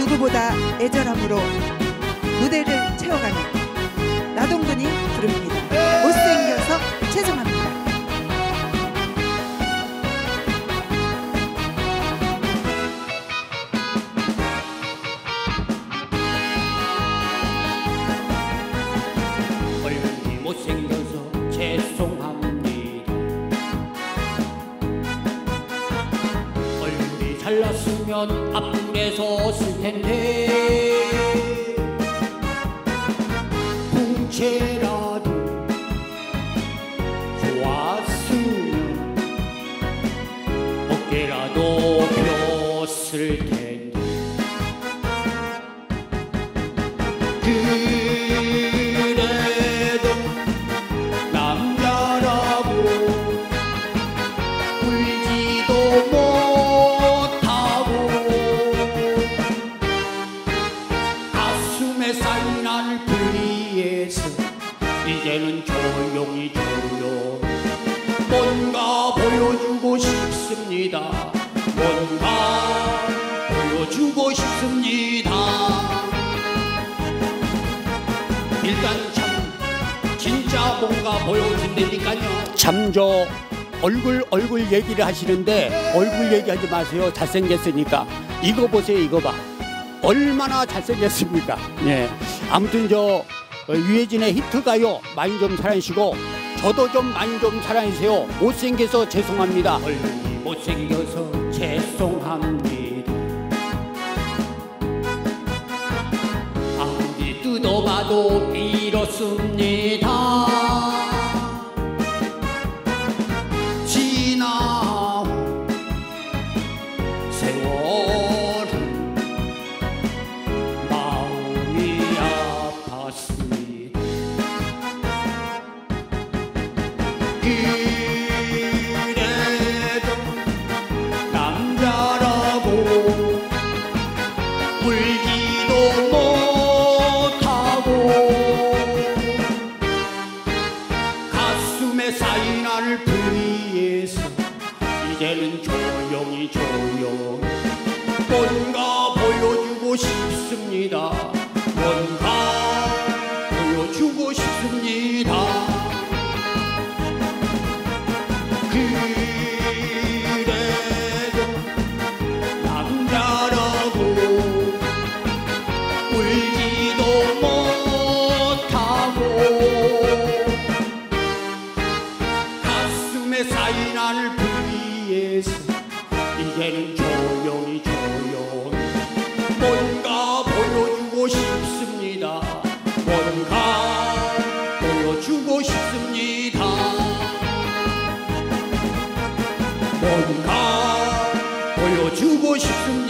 누구보다 애절함으로 무대를 채워가는 잘났으면 앞에 섰을 텐데. 풍채라도 좋았으면 어깨라도 폈을 텐데 이제는 조용히 조용히 뭔가 보여주고 싶습니다 뭔가 보여주고 싶습니다 일단 참 진짜 뭔가 보여준다니까요. 참 저 얼굴 얼굴 얘기를 하시는데 얼굴 얘기하지 마세요. 잘생겼으니까 이거 보세요. 이거 봐. 얼마나 잘생겼습니까? 예. 아무튼 저 어, 유해진의 히트가요 많이 좀 사랑하시고 저도 좀 많이 좀 사랑해주세요. 못생겨서 죄송합니다. 얼굴이 못생겨서 죄송합니다. 아무리 뜯어봐도 이렇습니다 지나온 세월 그래도 남자라고 울기도 못하고 가슴에 쌓인 알 부위에서 이제는 조용히 조용히 뭔가 보여주고 싶습니다. 조용히 조용히 뭔가 보여주고 싶습니다. 뭔가 보여주고 싶습니다. 뭔가 보여주고 싶습니다.